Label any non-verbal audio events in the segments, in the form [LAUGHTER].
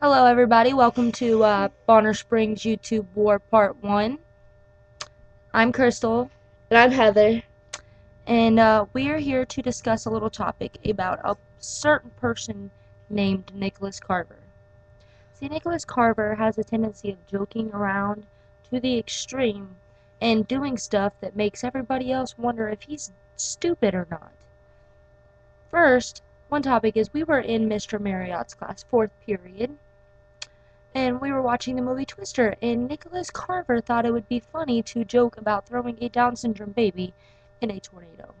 Hello, everybody. Welcome to uh, Bonner Springs YouTube War Part 1. I'm Krystal, And I'm Heather. and uh, we are here to discuss a little topic about a certain person named Nicholas Carver. See, Nicholas Carver has a tendency of joking around to the extreme and doing stuff that makes everybody else wonder if he's stupid or not. First, one topic is we were in Mr. Marriott's class, fourth period, and we were watching the movie Twister, and Nicholas Carver thought it would be funny to joke about throwing a Down syndrome baby in a tornado.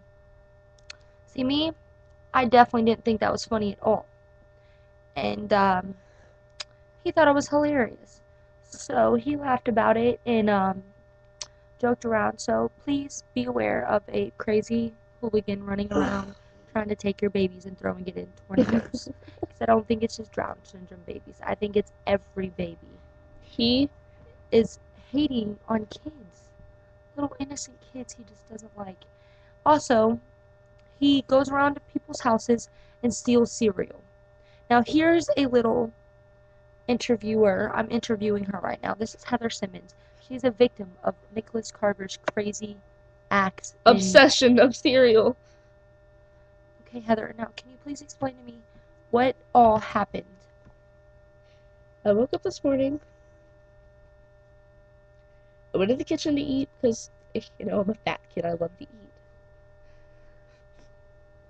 See, me, I definitely didn't think that was funny at all. And um, he thought it was hilarious. So he laughed about it and um, joked around. So please be aware of a crazy hooligan running around trying to take your babies and throwing it in tornadoes. Because I don't think it's just Down syndrome babies. I think it's every baby He is hating on kids. Little innocent kids he just doesn't like. Also, he goes around to people's houses and steals cereal. Now, here's a little interviewer. I'm interviewing her right now. This is Heather Simmons. She's a victim of Nicholas Carver's crazy acts. obsession of cereal. Okay, Heather, now can you please explain to me what all happened? I woke up this morning. I went to the kitchen to eat because, you know, I'm a fat kid. I love to eat.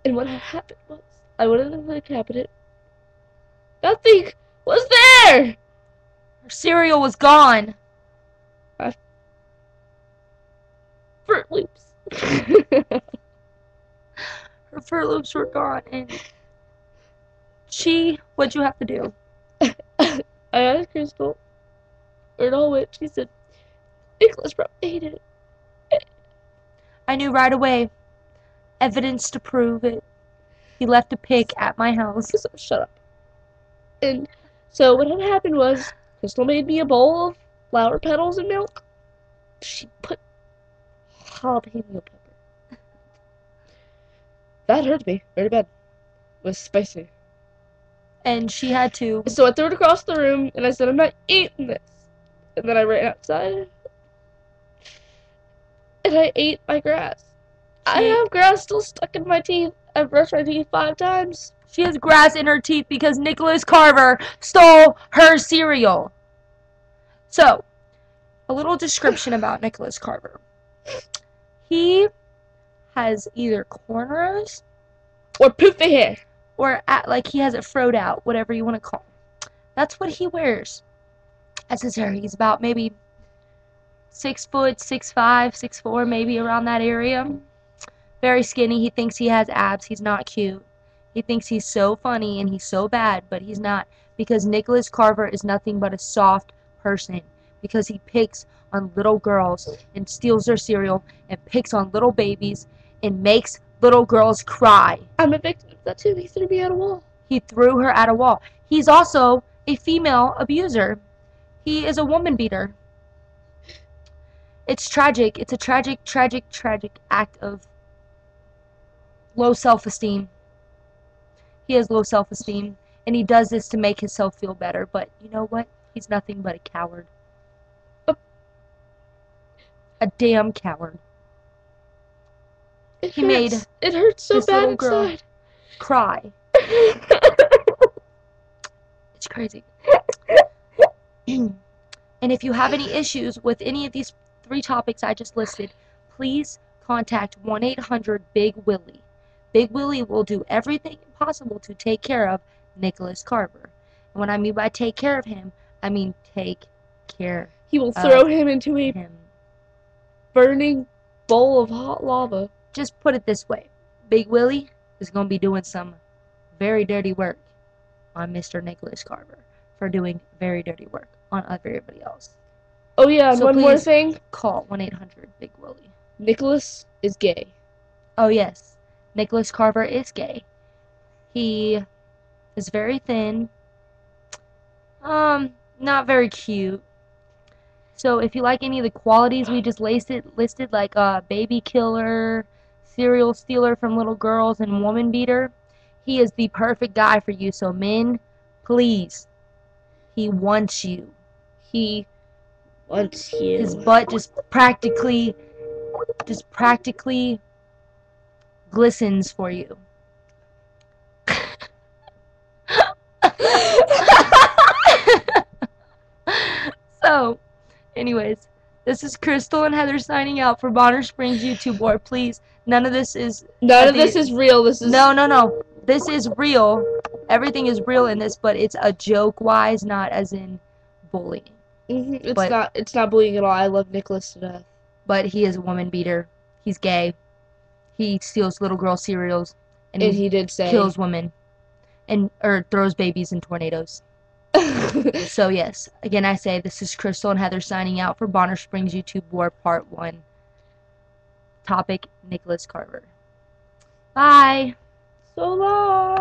And what had happened was, I went into the cabinet. Nothing was there. Her cereal was gone. Froot Loops. [LAUGHS] Her Froot Loops were gone, and she, what'd you have to do? [LAUGHS] I asked Krystal where it all went. She said, Nicholas probably ate it. I knew right away. Evidence to prove it. He left a pig at my house. So shut up. And so what had happened was Krystal made me a bowl of flower petals and milk. She put jalapeno. That hurt me very bad. It was spicy. And she had to. So I threw it across the room and I said, I'm not eating this. And then I ran outside. And I ate my grass. I have grass still stuck in my teeth. I've brushed my teeth five times. She has grass in her teeth because Nicholas Carver stole her cereal. So, a little description about Nicholas Carver. He has either cornrows Or poofy hair. or at, like he has it froed out, whatever you want to call. it. That's what he wears. As his hair, he's about maybe six foot, six five, six four, maybe around that area. Very skinny. He thinks he has abs. He's not cute. He thinks he's so funny and he's so bad, but he's not because Nicholas Carver is nothing but a soft person because he picks on little girls and steals their cereal and picks on little babies and makes little girls cry. I'm a victim of that too. He threw me at a wall. He threw her at a wall. He's also a female abuser. He is a woman beater. It's tragic. It's a tragic, tragic, tragic act of low self esteem. He has low self esteem, and he does this to make himself feel better. But you know what? He's nothing but a coward. A- A damn coward. It He made. It hurts so this bad little girl- inside. Cry. [LAUGHS] It's crazy. [CLEARS THROAT] and if you have any issues with any of these three topics I just listed, please contact 1 800 Big Willie. Big Willie will do everything possible to take care of Nicholas Carver. And what I mean by take care of him, I mean take care he will throw him into a him. burning bowl of hot lava. Just put it this way Big Willie is going to be doing some very dirty work on Mr. Nicholas Carver for doing very dirty work on everybody else. Oh yeah, So one more thing. Call 1 800 Big Willie. Nicholas is gay. Oh, yes. Nicholas Carver is gay. He is very thin. Um, not very cute. So if you like any of the qualities we just listed, listed like uh, baby killer, cereal stealer from little girls, and woman beater, he is the perfect guy for you. So men, please He wants you. He wants you. His butt just practically, just practically glistens for you. so, anyways, this is Krystal and Heather signing out for Bonner Springs YouTube War. Please, none of this is None of this is real. This is no, no, no. This is real. Everything is real in this, but it's a joke wise, not as in bullying. Mhm, It's but- not. It's not bullying at all. I love Nicholas to death. But he is a woman beater. He's gay. He steals little girl cereals and, And he he did say. kills women and or throws babies in tornadoes. [LAUGHS] So yes, again I say this is Krystal and Heather signing out for Bonner Springs YouTube War Part One. Topic Nicholas Carver. Bye. so long.